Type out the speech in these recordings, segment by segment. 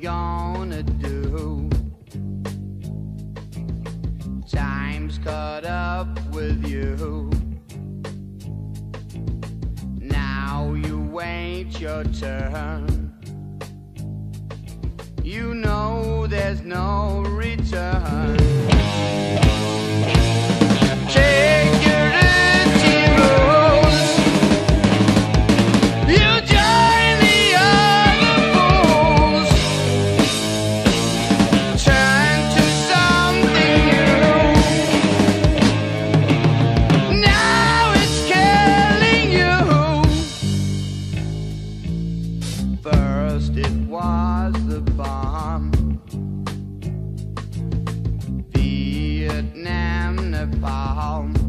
gonna do? Time's caught up with you. Now you wait your turn. You know there's no return. First it was the bomb. Vietnam, napalm.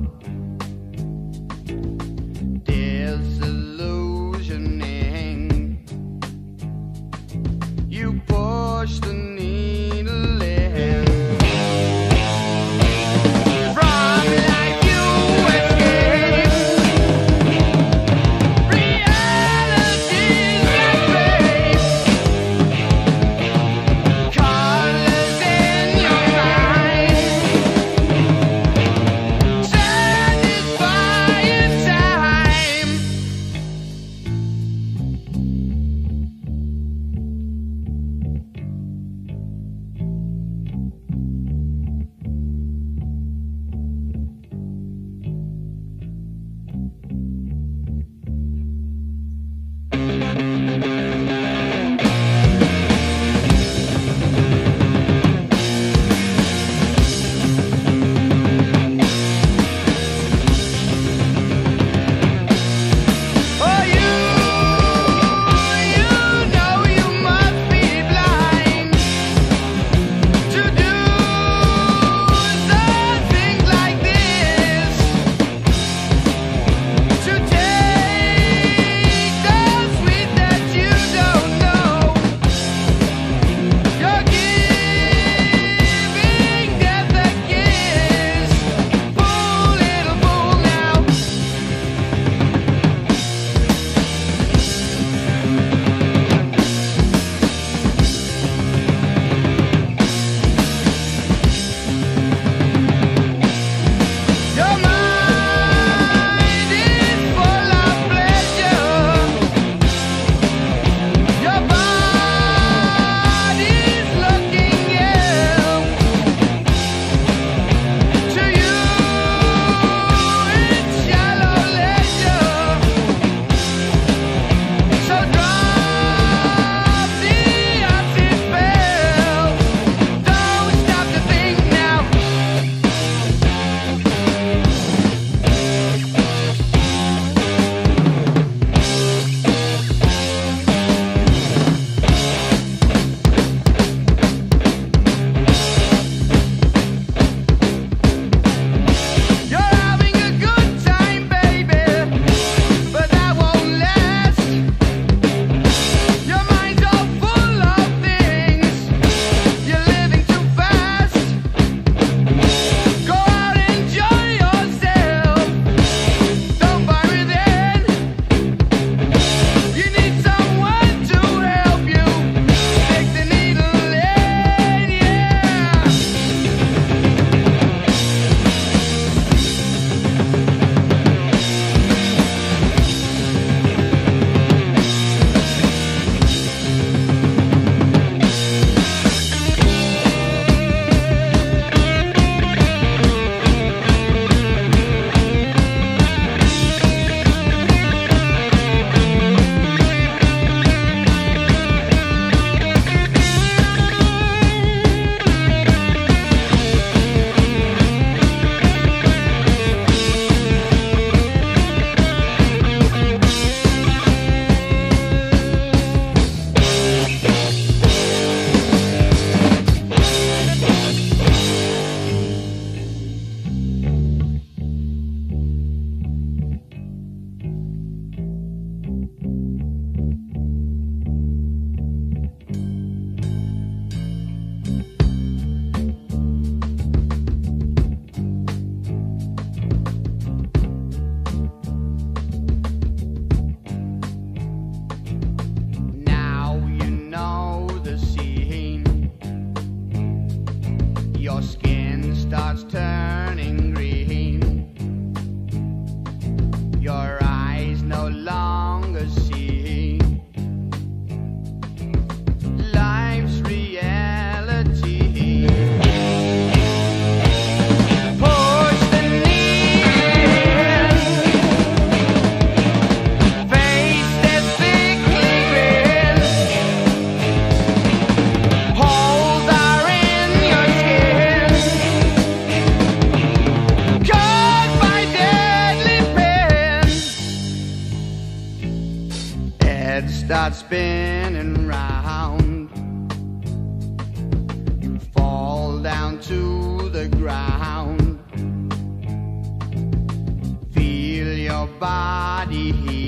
Start spinning round. You Fall down to the ground. Feel your body heat